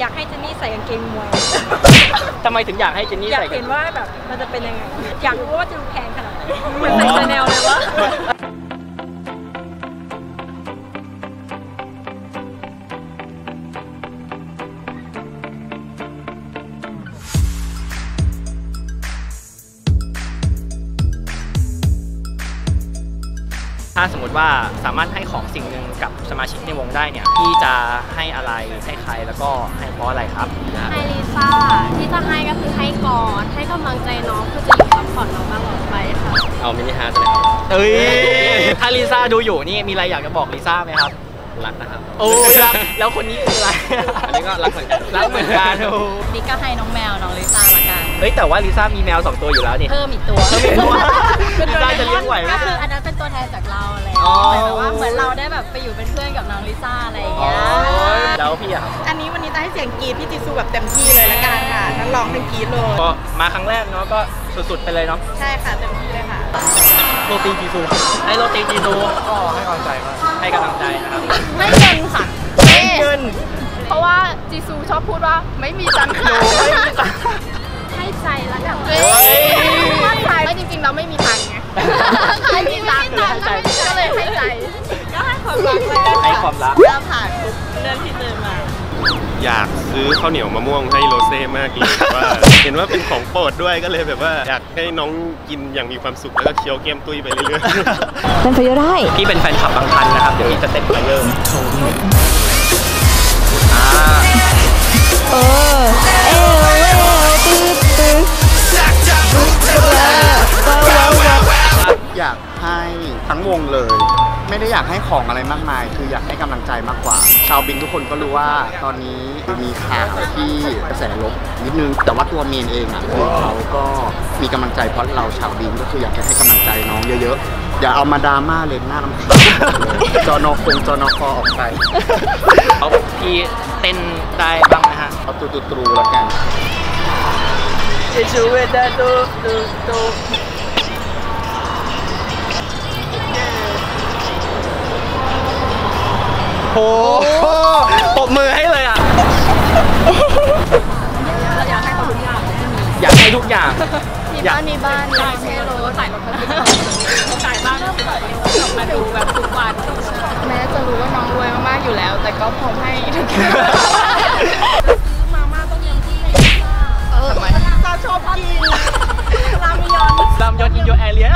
อยากให้เจนนี่ใส่กางเกงมวย ทำไมถึงอยากให้เจนนี่อยากใส่กัเห็นนว่าแบบมันจะเป็นยังไง อยากรู้ว่าจะดูแพงขนาดไหนเหมือนใส่ชาแนลเลยวะ ถ้าสมมติว่าสามารถให้ของสิ่งหนึ่งกับสมาชิกในวงได้เนี่ยพี่จะให้อะไรให้ใครแล้วก็ให้เพราะอะไรครับให้ลิซ่าที่จะให้ก็คือให้กอดให้กำลังใจน้องคือจะอยู่ support น้องตลอดไปค่ะเอา mini heart เลยครับเอ้ยถ้าลิซ่าดูอยู่นี่มีอะไรอยากจะบอกลิซ่าไหมครับ รักนะครับ โอ้ยรักแล้วคนนี้คืออะไรอันนี้ก็รักเหมือนกันรักเหมือนกันโอ้นี่ก็ให้น้องแมวน้องลิซ่าละกันเฮ้ยแต่ว่าลิซ่ามีแมวสองตัวอยู่แล้วนี่เพิ่มอีกตัวเพิ่มอีกตัวลิซ่าจะเลี้ยงไหวไหมก็คืออันนั้นเป็นตัวแทนจากเราอะไรอ๋อเหมือนแบบว่าเหมือนเราได้แบบไปอยู่เป็นเพื่อนกับน้องลิซ่าอะไรอย่างอ๋อเงี้ยแล้วพี่อะครับอันนี้วันนี้จะให้เสียงกรีดพี่จิซูแบบเต็มที่เลยละกันค่ะทั้งร้องทั้งกรีดเลยก็มาครั้งแรกเนาะก็สุดๆไปเลยเนาะใช่ค่ะเต็มที่เลยค่ะ โรตีจีซูให้โรตีจีซูก็ให้กำลังใจครับให้กำลังใจนะครับไม่เงินค่ะให้เงิน เพราะว่าจีซูชอบพูดว่าไม่มีตังค์ค่ะไม่มีตังค์ให้ใจละกันโอ้ยไม่จริงๆเราไม่มีตังค์ไงให้มีตังค์ก็เลยให้ใจ ก็ให้ความรักเลยให้ความรักก็ผ่านทุกเรื่องที่เจอมา อยากซื้อข้าวเหนียวมะม่วงให้โรเซ่มากเลยว่า เห็นว่าเป็นของโปรดด้วยก็เลยแบบว่าอยากให้น้องกินอย่างมีความสุขแล้วก็เคี้ยวแก้มตุ้ยไปเรื่อยๆเป็นไปได้ พี่เป็นแฟนคลับบังทันนะครับ เดี๋ยวพี่จะเต้น Fire อ่าเออเอวเอวตื้อ ของอะไรมากมาย คืออยากให้กำลังใจมากกว่า ชาวบินทุกคนก็รู้ว่าตอนนี้มีข่าวที่กระแสลบนิดนึง แต่ว่าตัวเมนเองอะคือเขาก็มีกำลังใจเพราะเราชาวบินก็คืออยากจะให้กำลังใจน้องเยอะๆ อย่าเอามาดราม่าเลยหน้าลำคาญจอนอคงจอนอคอออกไปเอาพี่เต้นได้บ้างไหมฮะเอาตูตูตรูแล้วกันชูเวดาตูตู โหปรบมือให้เลยอะ อยากให้ทุกอย่างมีอยากให้ทุกอย่างบ้านมีบ้านมีเชโรถ่ายรถคันนี้ถ่ายบ้านก็เปิดมาดูแบบทุกวันแม้จะรู้ว่าน้องรวยมากๆอยู่แล้ว แต่ก็พร้อมให้ทุกอย่างมาม่าต้องยังที่เออซาชอบกินรามยอนลำยอนอินโยแอเรีย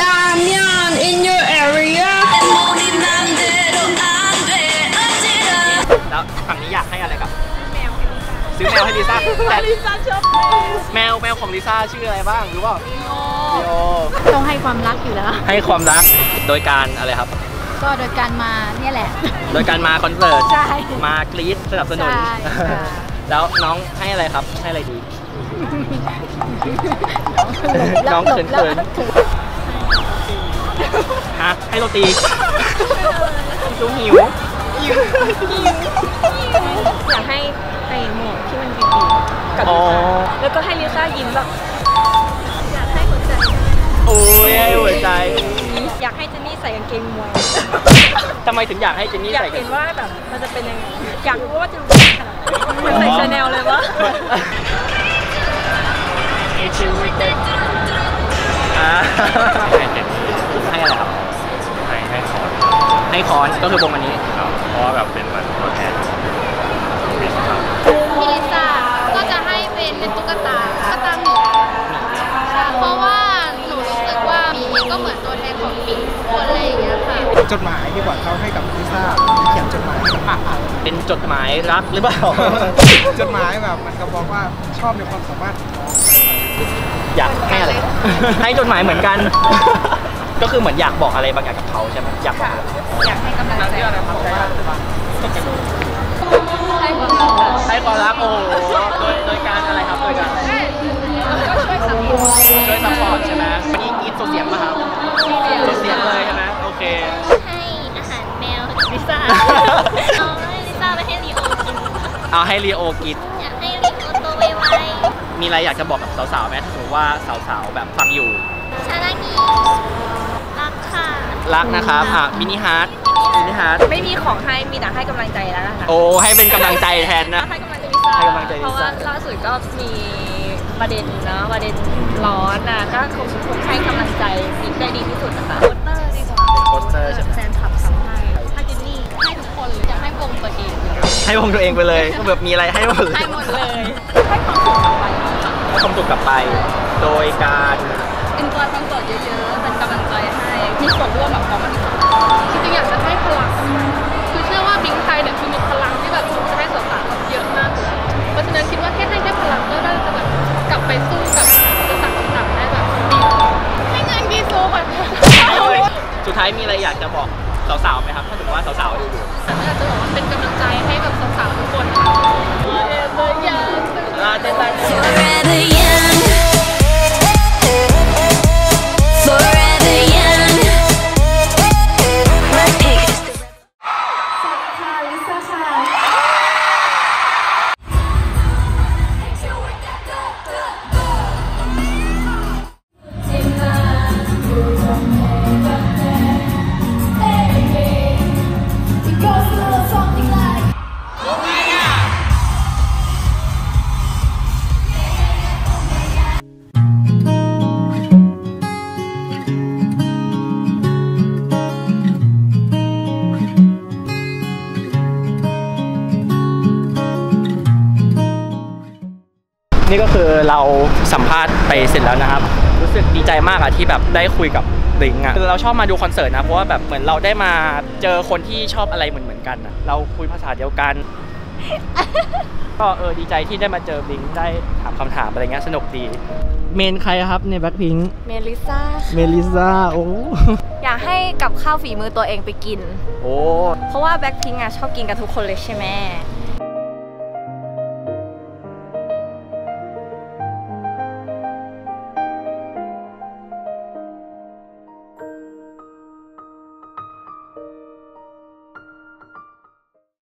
Damian in your area แล้ว ซื้อแมวให้ลิซ่าแต่ลิซ่าชอบแมวแมวของลิซ่าชื่ออะไรบ้างรู้เปล่าลีโอต้องให้ความรักอยู่แล้ว ให้ความรักโดยการอะไรครับ ก็โดยการมาเนี่ยแหละ โดยการมาคอนเสิร์ตใช่มากรี๊ดสนับสนุนใช่ค่ะแล้วน้องให้อะไรครับให้อะไรดี น้องเขินเขินฮะให้โรตีจุ้งหิว อยากให้ใส่หมวกที่มันดีๆกับอ๋อลิซ่าแล้วก็ให้ลิซ่ายิ้มแบบอยากให้หัวใจโอ้ยให้หัวใจ อยากให้เจนนี่ใส่กางเกงมวยทำไมถึงอยากให้เจนนี่อยากใส่กัเห็นนว่าแบบมันจะเป็นยังไงอยากรู้ว่าจะดูแพงขนาดไหนเหมือนใส่ชาแนลเลยวะอ่าให้อะไรครับให้ให้ขอให้คอนก็คือวงอันนี้ ครับเพราะว่าแบบเป็นวันตัวแทนเป็ คนอะไรอย่างเงี้ยค่ะ จดหมายดีกว่าเขาให้กับลิซ่าเขียนจดหมายให้กับอะอะเป็นจดหมายรักหรือเปล่า จดหมายแบบมันก็บอกว่าชอบในความสามารถของน้องอยากให้อะไร ให้จดหมายเหมือนกัน ก็คือเหมือนอยากบอกอะไรบางอย่างกับเขาใช่ไหมอยากบอกอะไรอยากให้กำลังใจให้ความรักให้ความรักโอ้โหโดยโดยการอะไรครับโดยการก็ ช่วย support ช่วย support ใช่ไหมวันนี้กินโซเสียงป่ะครับโซเสียงเลยใช่ไหมโอเค ให้อาหารแมวลิซ่าเอาให้ลิซ่าไปให้ลีโอกินเอาให้ลีโอกินอยากให้ลีโอโตไวมีอะไรอยากจะบอกกับสาวๆไหมถ้าสมมติว่าสาวๆแบบฟังอยู่ๆ사랑해 รักค่ะรักนะครับอะ mini heart mini heart ไม่มีของให้มีแต่ให้กำลังใจแล้วกันค่ะโอ้ให้เป็นกำลังใจแทนนะให้กำลังใจลิซ่าให้กำลังใจลิซ่าเพราะว่าล่าสุดก็มี ประเด็นเนาะประเด็นร้อนนะก็คงคงให้กำลังใจสิ่งได้ดีที่สุดนะคะโปสเตอร์ดีกว่าโปสเตอร์ใช่ไหมแฟนคลับทำให้ถ้าจินนี่ให้ทุกคนหรืออยากให้วงตัวเองให้วงตัวเองไปเลยก็แบบมีอะไรให้หมดเลยให้หมดเลยให้ความสุขกับไปให้ความสุขกลับไป โดยการอินจอยคอนเสิร์ตเยอะๆเป็นกำลังใจให้มีส่วนร่วมแบบของมัน ท้ายมีอะไรอยากจะบอกสาวๆไหมครับ ถ้าสมมติว่าสาวๆดูอยู่แต่อยากจะบอกว่าเป็นกำลังใจให้กับสาวๆทุกคนค่ะเบอร์ยาลาเต้นได้ Forever young. นี่ก็คือเราสัมภาษณ์ไปเสร็จแล้วนะครับ รู้สึกดีใจมากอะที่แบบได้คุยกับ BLINK อะคือเราชอบมาดูคอนเสิร์ตนะเพราะว่าแบบเหมือนเราได้มาเจอคนที่ชอบอะไรเหมือนเหมือนๆกันอะเราคุยภาษาเดียวกัน ก็เออดีใจที่ได้มาเจอ BLINK ได้ถามคำถามอะไรเงี้ยสนุกดี เมนใครครับในแบ็คพิงเมนลิซ่าเมนลิซ่าโอ้อยากให้กับข้าวฝีมือตัวเองไปกิน โอ้เพราะว่าแบ็คพิงอะชอบกินกันทุกคนเลยใช่ไหม